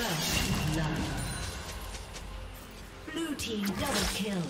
First. Blue team double kill.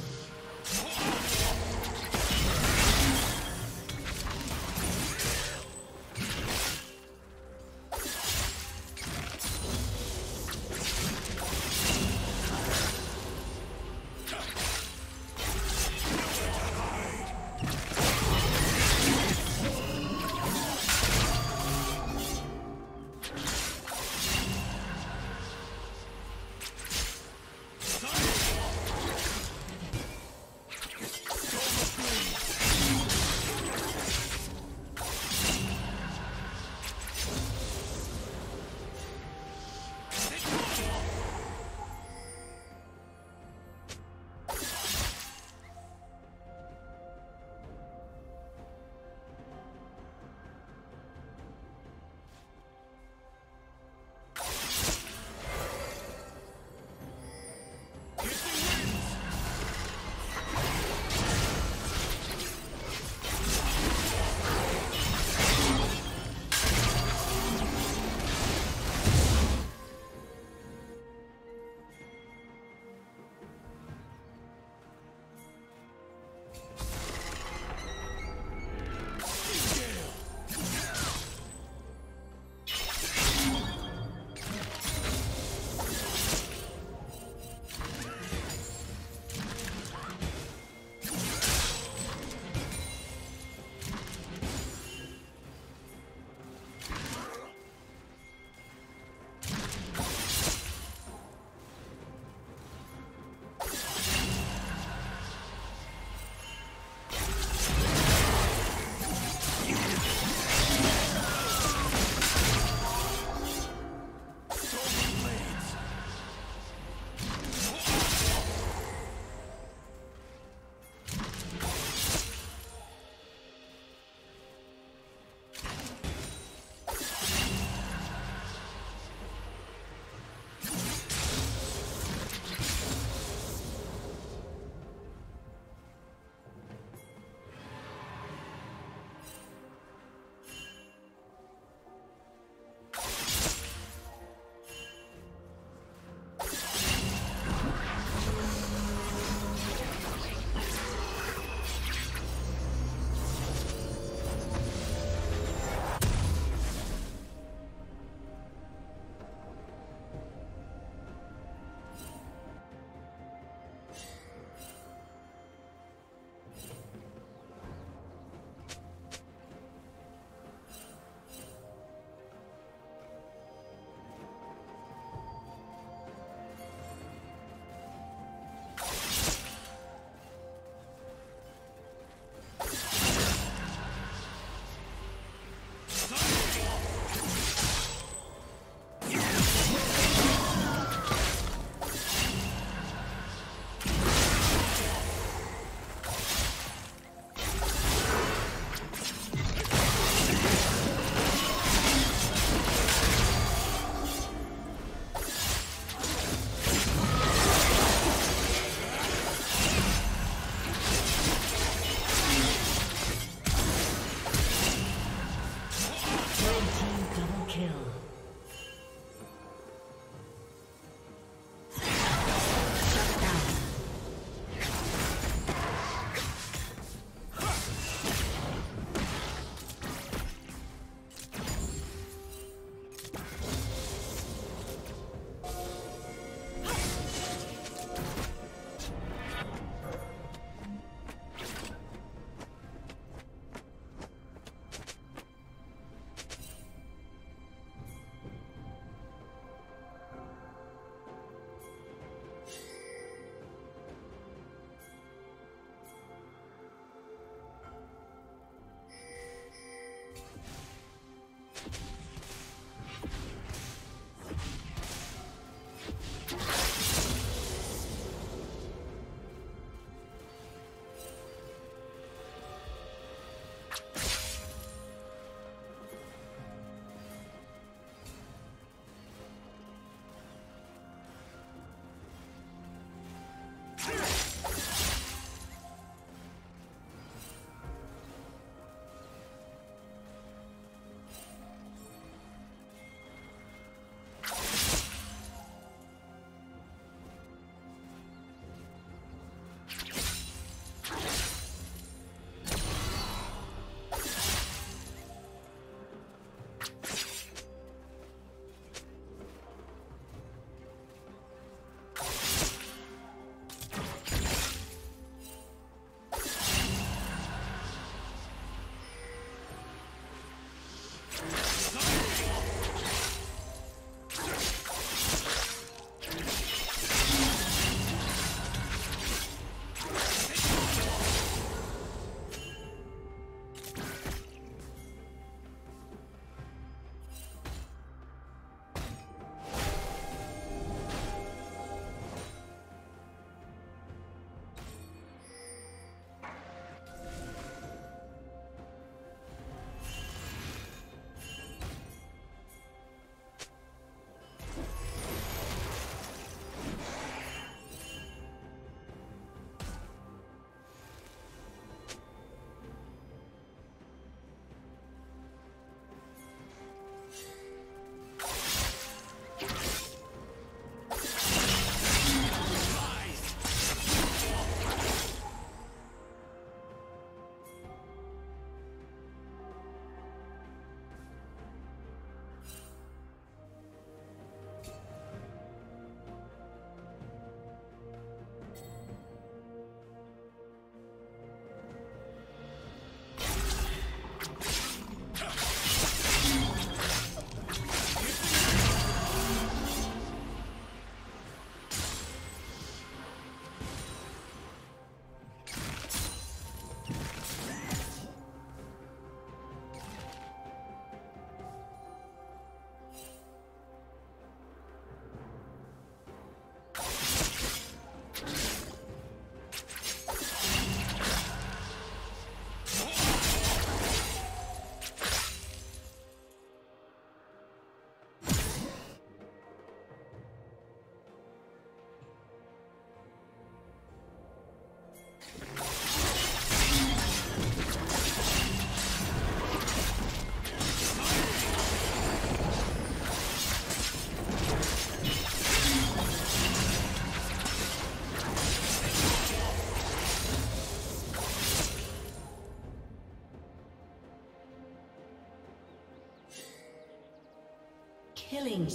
Killing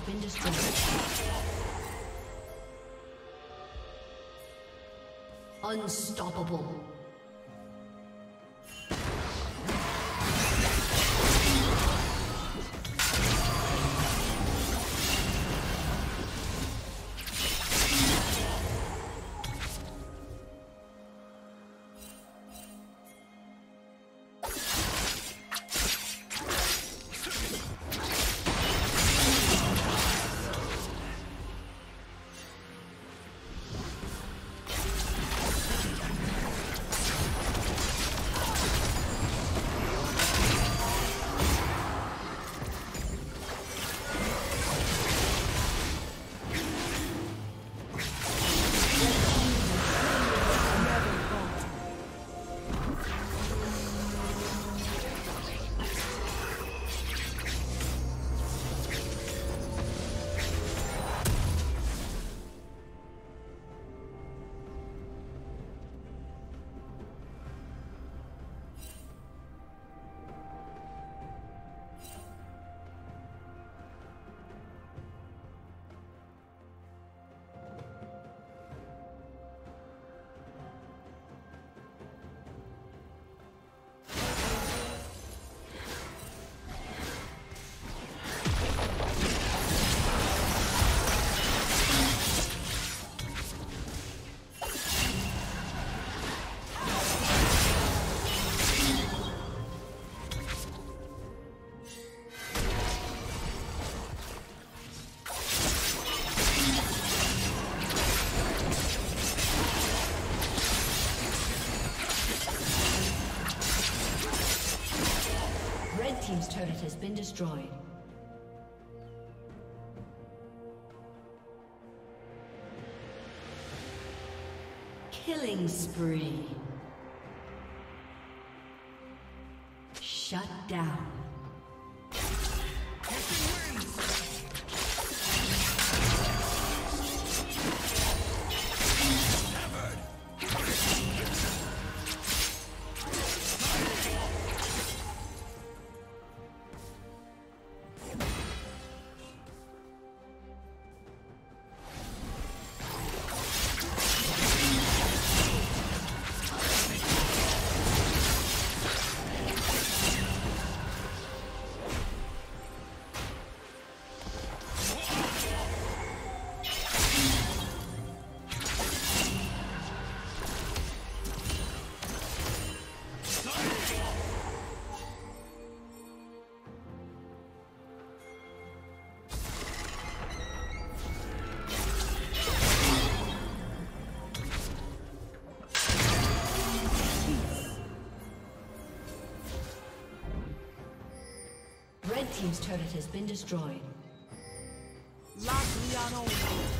been destroyed. Unstoppable. Been destroyed. Killing spree. Shut down. Team's turret has been destroyed. slain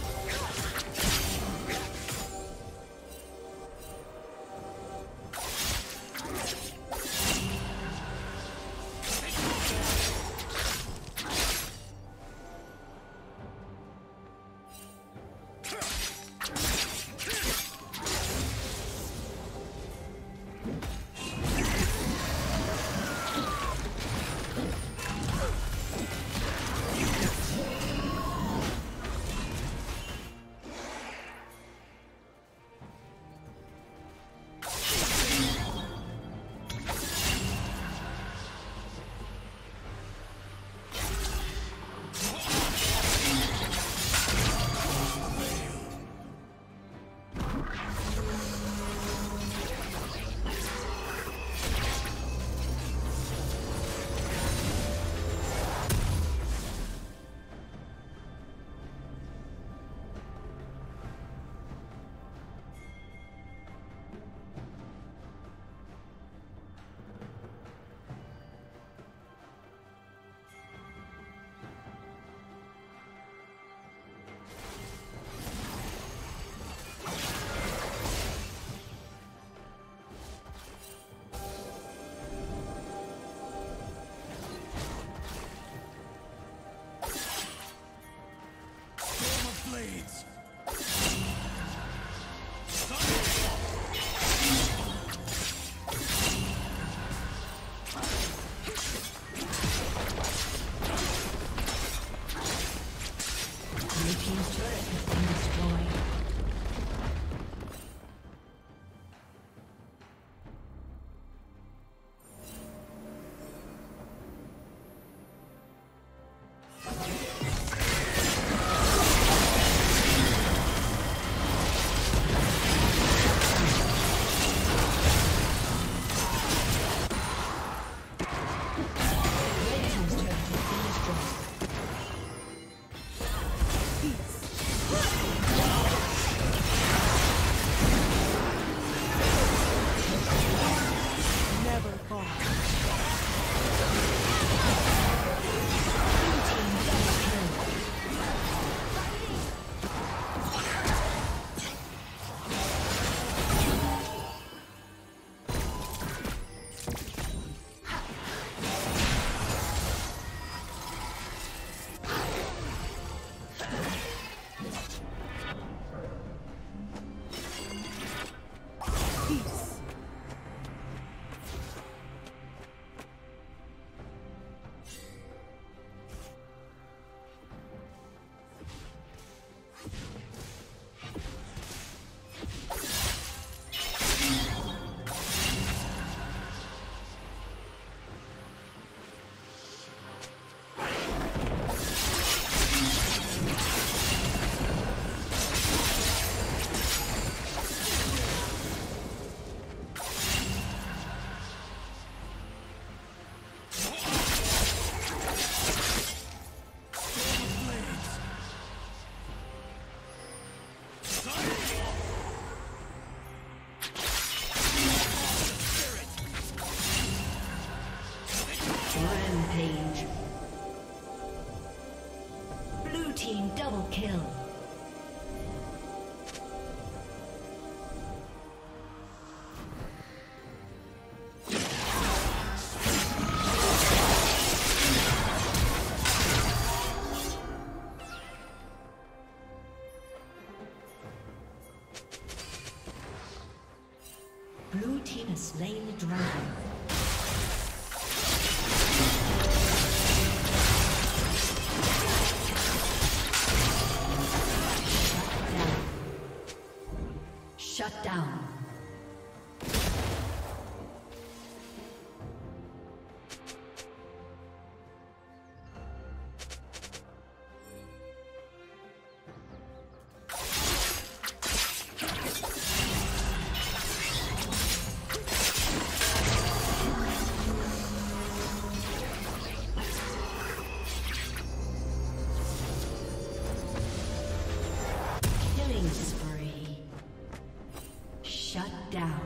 Killing spree. Shut down.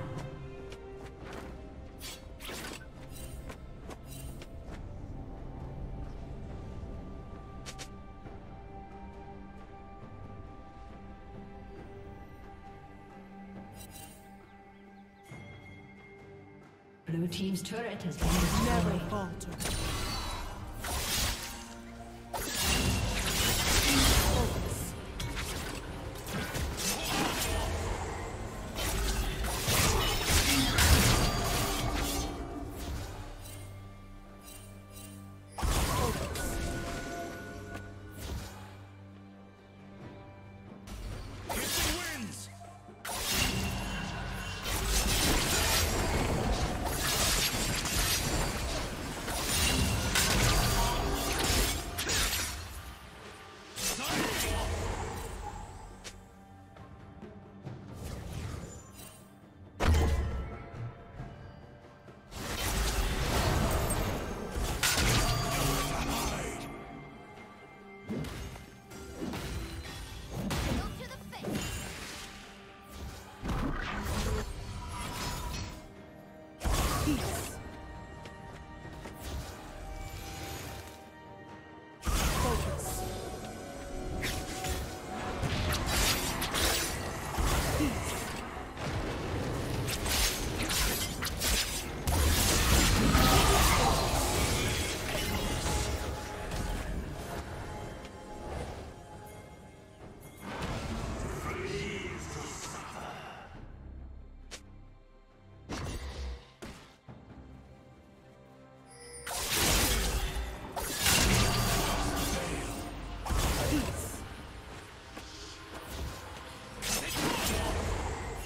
Blue Team's turret has been destroyed. Never falter.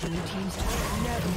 Never